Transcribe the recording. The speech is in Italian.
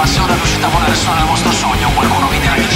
ma se ora riuscite a volare solo il vostro sogno, qualcuno vi dirà che